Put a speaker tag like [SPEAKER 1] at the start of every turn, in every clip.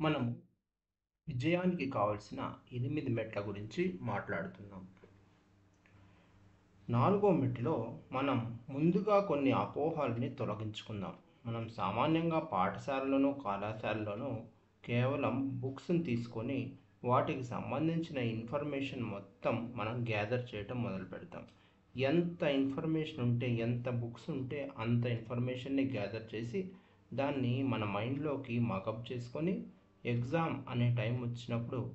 [SPEAKER 1] మనం విజయానికి కావలసిన ఎనిమిది మెట్ల గురించి మాట్లాడుతున్నాం. నాలుగో మెట్టులో మనం ముందుగా కొన్ని అపోహల్ని తొలగించుకుందాం. మనం సామాన్యంగా పాఠశాలలోనూ కళాశాలలోనూ కేవలం బుక్స్ని తీసుకొని వాటికి సంబంధించిన ఇన్ఫర్మేషన్ మొత్తం మనం గ్యాదర్ చేయటం మొదలు పెడతాం. ఎంత ఇన్ఫర్మేషన్ ఉంటే ఎంత బుక్స్ ఉంటే అంత ఇన్ఫర్మేషన్ని గ్యాదర్ చేసి దాన్ని మన మైండ్లోకి మకప్ చేసుకొని ఎగ్జామ్ అనే టైం వచ్చినప్పుడు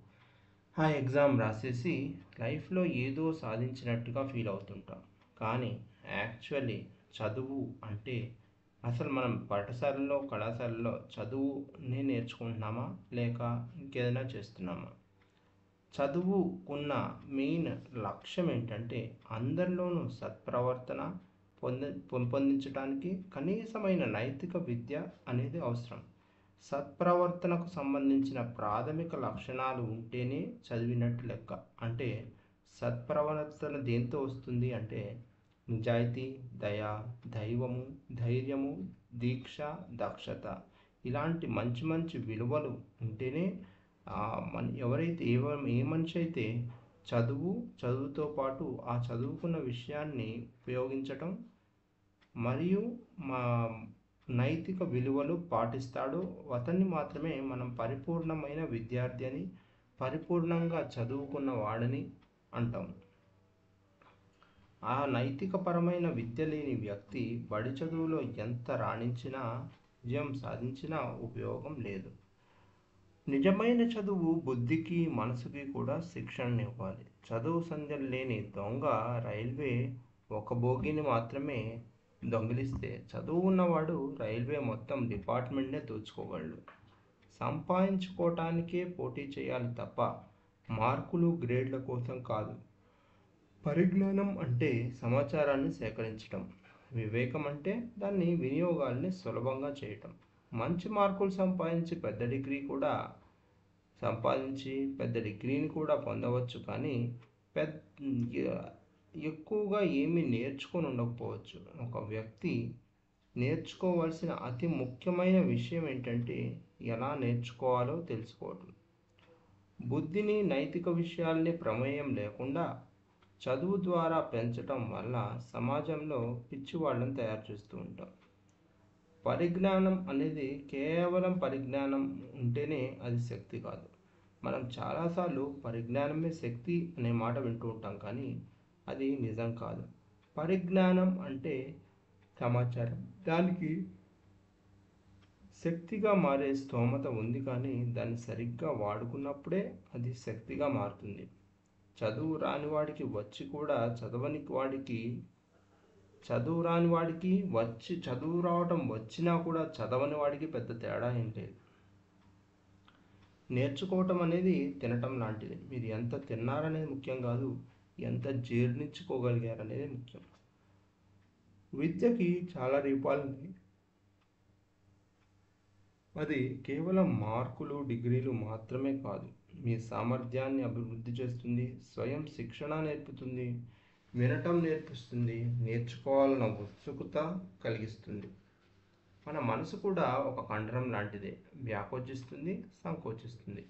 [SPEAKER 1] ఆ ఎగ్జామ్ రాసేసి లైఫ్లో ఏదో సాధించినట్టుగా ఫీల్ అవుతుంటాం. కానీ యాక్చువల్లీ చదువు అంటే అసలు మనం పాఠశాలలో కళాశాలలో చదువుని నేర్చుకుంటున్నామా? లేక ఇంకేదైనా చేస్తున్నామా? చదువుకున్న మెయిన్ లక్ష్యం ఏంటంటే అందరిలోనూ సత్ప్రవర్తన పొంద పెంపొందించడానికి కనీసమైన నైతిక విద్య అనేది అవసరం. సత్ప్రవర్తనకు సంబంధించిన ప్రాథమిక లక్షణాలు ఉంటేనే చదివినట్టు లెక్క. అంటే సత్ప్రవర్తన దేంతో వస్తుంది అంటే నిజాయితీ దయ దైవము ధైర్యము దీక్ష దక్షత. ఇలాంటి మంచి మంచి విలువలు ఉంటేనే మన ఎవరైతే ఏ ఏ మనిషి అయితే చదువు చదువుతో పాటు ఆ చదువుకున్న విషయాన్ని ఉపయోగించటం మరియు మా నైతిక విలువలు పాటిస్తాడో అతన్ని మాత్రమే మనం పరిపూర్ణమైన విద్యార్థి అని పరిపూర్ణంగా చదువుకున్న వాడని అంటాం. ఆ నైతికపరమైన విద్య లేని వ్యక్తి బడి చదువులో ఎంత రాణించినా విజయం సాధించినా ఉపయోగం లేదు. నిజమైన చదువు బుద్ధికి మనసుకి కూడా శిక్షణనివ్వాలి చదువు సంధ్యలు లేని దొంగ రైల్వే ఒక బోగిని మాత్రమే దొంగిలిస్తే చదువు ఉన్నవాడు రైల్వే మొత్తం డిపార్ట్మెంట్నే దోచుకోగలడు. సంపాదించుకోవటానికే పోటీ చేయాలి తప్ప మార్కులు గ్రేడ్ల కోసం కాదు. పరిజ్ఞానం అంటే సమాచారాన్ని సేకరించటం. వివేకం అంటే దాన్ని వినియోగాల్ని సులభంగా చేయటం. మంచి మార్కులు సంపాదించి పెద్ద డిగ్రీ కూడా సంపాదించి పెద్ద డిగ్రీని కూడా పొందవచ్చు కానీ పెద్ద ఎక్కువగా ఏమీ నేర్చుకొని ఉండకపోవచ్చు. ఒక వ్యక్తి నేర్చుకోవాల్సిన అతి ముఖ్యమైన విషయం ఏంటంటే ఎలా నేర్చుకోవాలో తెలుసుకోవటం. బుద్ధిని నైతిక విషయాల్ని ప్రమేయం లేకుండా చదువు ద్వారా పెంచటం వల్ల సమాజంలో పిచ్చివాళ్ళని తయారు చేస్తూ ఉంటాం. పరిజ్ఞానం అనేది కేవలం పరిజ్ఞానం ఉంటేనే అది శక్తి కాదు. మనం చాలాసార్లు పరిజ్ఞానమే శక్తి అనే మాట వింటూ ఉంటాం కానీ అది నిజం కాదు. పరిజ్ఞానం అంటే సమాచారం. దానికి శక్తిగా మారే స్తోమత ఉంది కానీ దాన్ని సరిగ్గా వాడుకున్నప్పుడే అది శక్తిగా మారుతుంది. చదువు రాని వాడికి వచ్చి కూడా చదవని వాడికి చదువు రాని వాడికి వచ్చి చదువు రావటం వచ్చినా కూడా చదవని వాడికి పెద్ద తేడా ఏం లేదు. నేర్చుకోవటం అనేది తినటం లాంటిది. మీరు ఎంత తిన్నారనేది ముఖ్యం కాదు. ఎంత జీర్ణించుకోగలిగారనేది ముఖ్యం. విద్యకి చాలా రూపాలున్నాయి. అది కేవలం మార్కులు డిగ్రీలు మాత్రమే కాదు. మీ సామర్థ్యాన్ని అభివృద్ధి చేస్తుంది స్వయం శిక్షణ నేర్పుతుంది వినటం నేర్పిస్తుంది నేర్చుకోవాలన్న ఉత్సుకత కలిగిస్తుంది. మన మనసు కూడా ఒక కండరం లాంటిదే. వ్యాకోచిస్తుంది సంకోచిస్తుంది.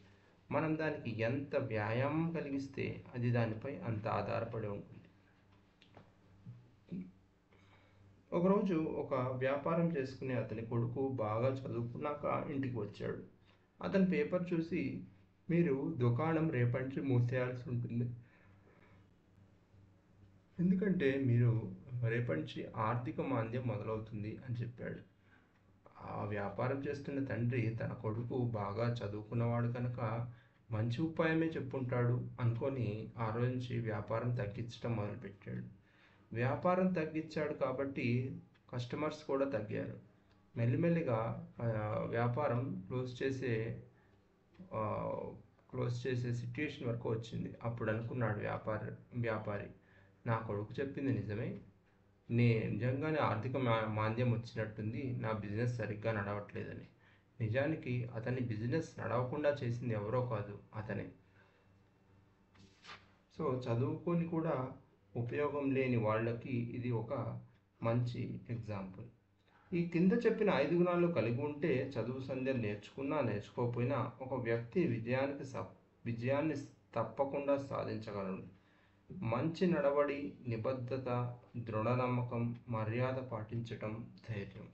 [SPEAKER 1] మనం దానికి ఎంత వ్యాయామం కలిగిస్తే అది దానిపై అంత ఆధారపడి ఉంటుంది. ఒకరోజు ఒక వ్యాపారం చేసుకునే అతని కొడుకు బాగా చదువుకున్నాక ఇంటికి వచ్చాడు. అతని పేపర్ చూసి మీరు దుకాణం రేపటి మూసేయాల్సి ఉంటుంది. ఎందుకంటే మీరు రేపటి నుంచి ఆర్థిక మాంద్యం మొదలవుతుంది అని చెప్పాడు. ఆ వ్యాపారం చేస్తున్న తండ్రి తన కొడుకు బాగా చదువుకున్నవాడు కనుక మంచి ఉపాయమే చెప్పుంటాడు అనుకొని ఆ రోజు నుంచి వ్యాపారం తగ్గించడం మొదలుపెట్టాడు. వ్యాపారం తగ్గించాడు కాబట్టి కస్టమర్స్ కూడా తగ్గారు. మెల్లిమెల్లిగా వ్యాపారం క్లోజ్ చేసే క్లోజ్ చేసే సిట్యుయేషన్ వరకు వచ్చింది. అప్పుడు అనుకున్నాడు వ్యాపారి వ్యాపారి నా కొడుకు చెప్పింది నిజమే. నే నిజంగానే ఆర్థిక మా మాంద్యం వచ్చినట్టుంది. నా బిజినెస్ సరిగ్గా నడవట్లేదని. నిజానికి అతని బిజినెస్ నడవకుండా చేసింది ఎవరో కాదు అతనే. సో చదువుకొని కూడా ఉపయోగం లేని వాళ్ళకి ఇది ఒక మంచి ఎగ్జాంపుల్. ఈ కింద చెప్పిన ఐదు గుణాలు కలిగి ఉంటే చదువు సంధ్య నేర్చుకున్నా నేర్చుకోకపోయినా ఒక వ్యక్తి విజయానికి స విజయాన్ని తప్పకుండా సాధించగలడు. మంచి నడవడి నిబద్ధత దృఢ నమ్మకం మర్యాద పాటించటం ధైర్యం.